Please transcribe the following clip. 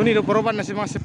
Sonido perubahan na si mga